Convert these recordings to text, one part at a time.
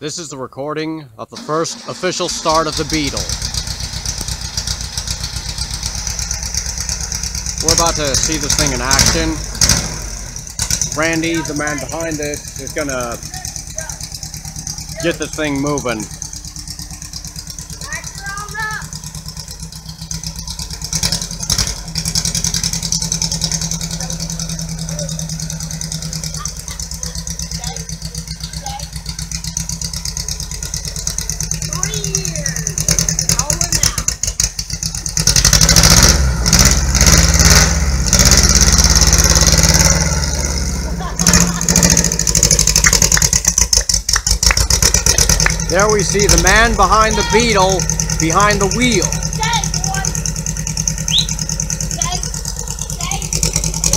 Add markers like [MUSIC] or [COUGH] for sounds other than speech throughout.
This is the recording of the first official start of the Beetle. We're about to see this thing in action. Randy, the man behind this, is gonna get this thing moving. There we see the man behind the Beetle, behind the wheel.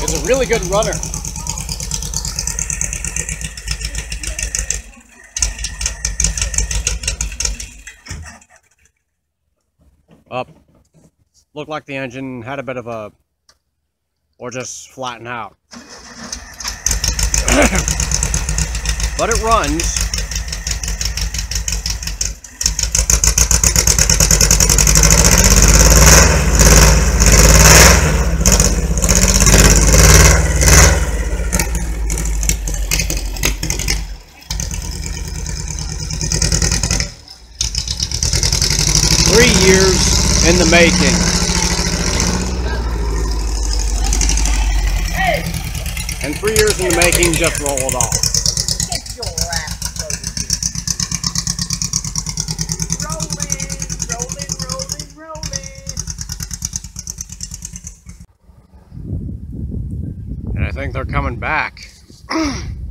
It's a really good runner. Up. Looked like the engine had a bit of a, or just flattened out. [COUGHS] but it runs. Three years in the making. And three years in the making, just rolled off. And I think they're coming back. [CLEARS THROAT]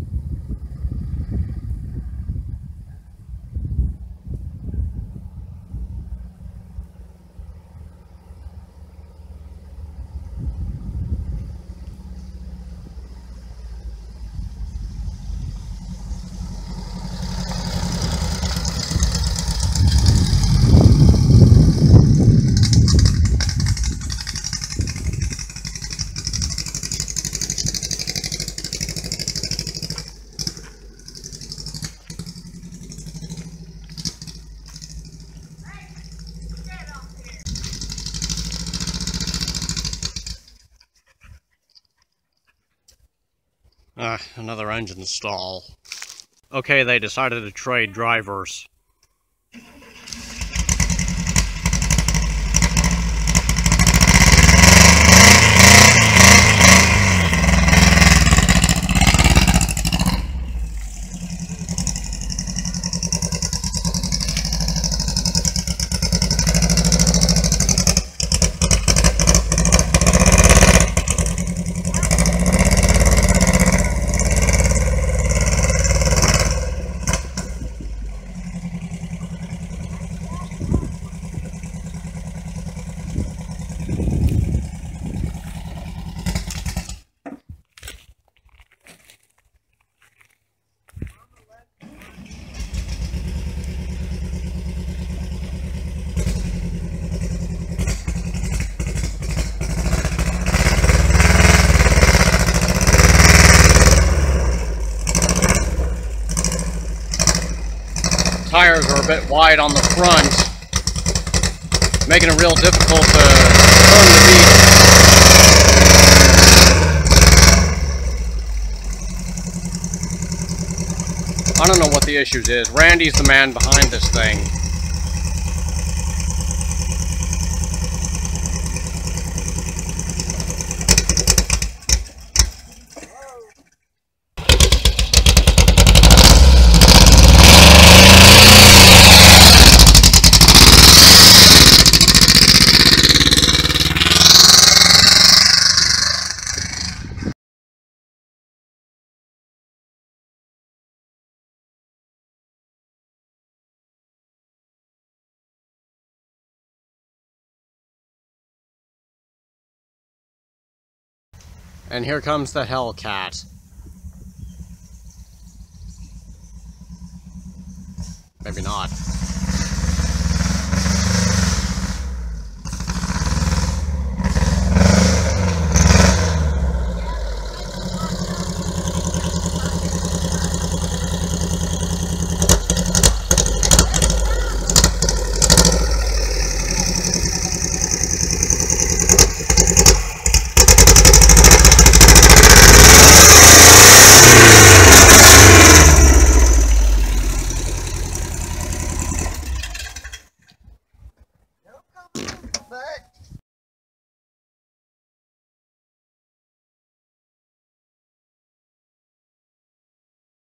Ah, another engine stall. Okay, they decided to trade drivers. Tires are a bit wide on the front, making it real difficult to turn the Beetle. I don't know what the issues is. Randy's the man behind this thing. And here comes the Hellcat. Maybe not.